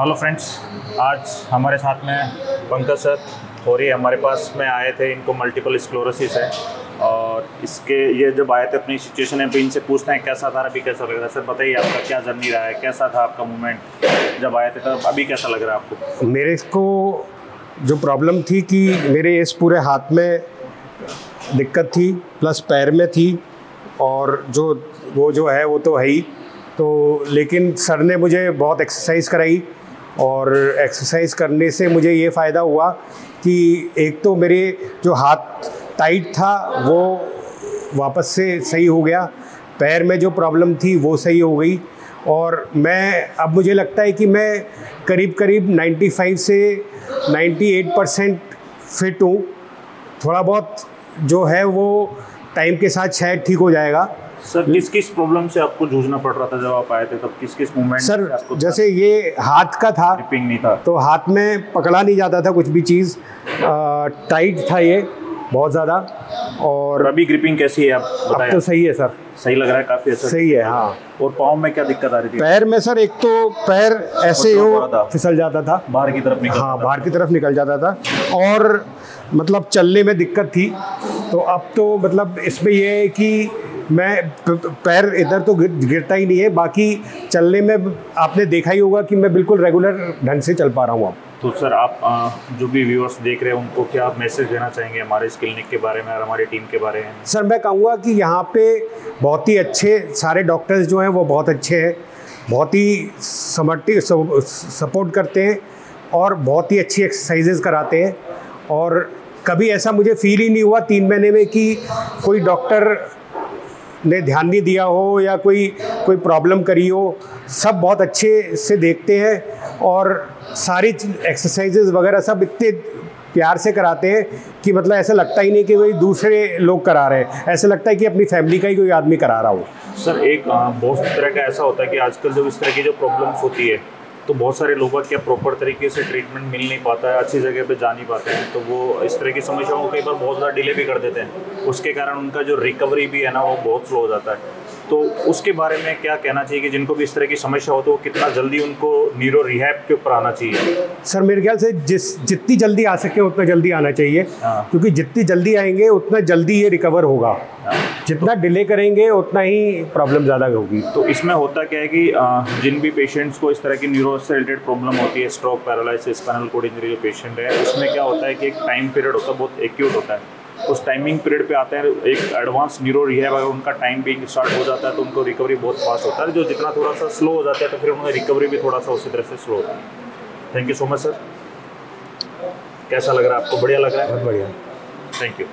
Hello friends आज हमारे साथ में पंकज सर और ये हमारे पास में आए थे, इनको मल्टीपल स्क्लोरोसिस है और इसके, ये जब आए थे अपनी सिचुएशन है इनसे पूछते हैं कैसा था, अभी कैसा लग रहा है? सर बताइए आपका क्या जर्नी रहा है, कैसा था आपका मूवमेंट जब आए थे, तब अभी कैसा लग रहा है आपको? मेरे को जो प्रॉब्लम थी कि मेरे इस पूरे हाथ में दिक्कत थी प्लस पैर में थी और जो, वो जो है, वो तो है ही। तो लेकिन सर ने मुझे बहुत एक्सरसाइज कराई। और एक्सरसाइज करने से मुझे ये फ़ायदा हुआ कि एक तो मेरे जो हाथ टाइट था, वो वापस से सही हो गया। पैर में जो प्रॉब्लम थी, वो सही हो गई। और मैं, अब मुझे लगता है कि मैं करीब करीब 95 से 98 परसेंट फिट हूँ। थोड़ा बहुत जो है वो टाइम के साथ शायद ठीक हो जाएगा। सर किस किस प्रॉब्लम से आपको जूझना पड़ रहा था जब आप आए थे? तब किस किस मूवमेंट सर जैसे ये हाथ का था ग्रिपिंग नहीं था। तो हाथ में पकड़ा नहीं जाता था कुछ भी चीज़। टाइट था ये बहुत ज़्यादा और और अभी ग्रिपिंग कैसी है आप अब तो सही है सर। सही लग रहा है काफ़ी अच्छा सही है हाँ। और पाँव में क्या दिक्कत आ रही थी? पैर में सर एक तो पैर ऐसे हो फिसल जाता था। बाहर की तरफ़ निकल हाँ बाहर की तरफ़ निकल जाता था। और मतलब चलने में दिक्कत थी। तो अब तो मतलब इसमें यह है कि मैं पैर इधर तो गिरता ही नहीं है। बाकी चलने में आपने देखा ही होगा कि मैं बिल्कुल रेगुलर ढंग से चल पा रहा हूँ अब। तो सर आप जो भी व्यूअर्स देख रहे हैं उनको क्या आप मैसेज देना चाहेंगे हमारे इस क्लिनिक के बारे में और हमारी टीम के बारे में? सर मैं कहूँगा कि यहाँ पे बहुत ही अच्छे सारे डॉक्टर्स जो हैं वो बहुत अच्छे हैं बहुत ही समर्टी सपोर्ट करते हैं और बहुत ही अच्छी एक्सरसाइजेज कराते हैं और कभी ऐसा मुझे फील ही नहीं हुआ तीन महीने में कि कोई डॉक्टर ने ध्यान नहीं दिया हो या कोई कोई प्रॉब्लम करी हो। सब बहुत अच्छे से देखते हैं और सारी एक्सरसाइजेज वगैरह सब इतने प्यार से कराते हैं कि मतलब ऐसा लगता ही नहीं कि कोई दूसरे लोग करा रहे हैं। ऐसा लगता है कि अपनी फैमिली का ही कोई आदमी करा रहा हो। सर, एक बहुत तरह का ऐसा होता है कि आजकल जब इस तरह की जो प्रॉब्लम्स होती है तो बहुत सारे लोगों का क्या प्रॉपर तरीके से ट्रीटमेंट मिल नहीं पाता है अच्छी जगह पे जा नहीं पाते हैं तो वो इस तरह की समस्याओं को कई बार बहुत ज़्यादा डिले भी कर देते हैं। उसके कारण उनका जो रिकवरी भी है ना वो बहुत स्लो हो जाता है। तो उसके बारे में क्या कहना चाहिए कि जिनको भी इस तरह की समस्या हो तो वो कितना जल्दी उनको नीरो रिहैब के ऊपर आना चाहिए? सर मेरे ख्याल से जिस जितनी जल्दी आ सके उतना जल्दी आना चाहिए। हाँ। क्योंकि जितनी जल्दी आएँगे उतना जल्दी ये रिकवर होगा। जितना डिले करेंगे उतना ही प्रॉब्लम ज़्यादा होगी। तो इसमें होता क्या है कि जिन भी पेशेंट्स को इस तरह की न्यूरो से रिलेटेड प्रॉब्लम होती है stroke paralysis spinal cord injury जो पेशेंट है उसमें क्या होता है कि एक टाइम पीरियड होता है बहुत एक्यूट होता है। उस टाइमिंग पीरियड पे आते हैं एक एडवांस न्यूरो रिहैब अगर उनका टाइम भी स्टार्ट हो जाता है तो उनको रिकवरी बहुत फास्ट होता है। जो जितना थोड़ा सा स्लो हो जाता है तो फिर उनका रिकवरी भी थोड़ा सा उसी तरह से स्लो होता है। Thank you so much sir कैसा लग रहा है आपको? बढ़िया लग रहा है? बहुत बढ़िया। Thank you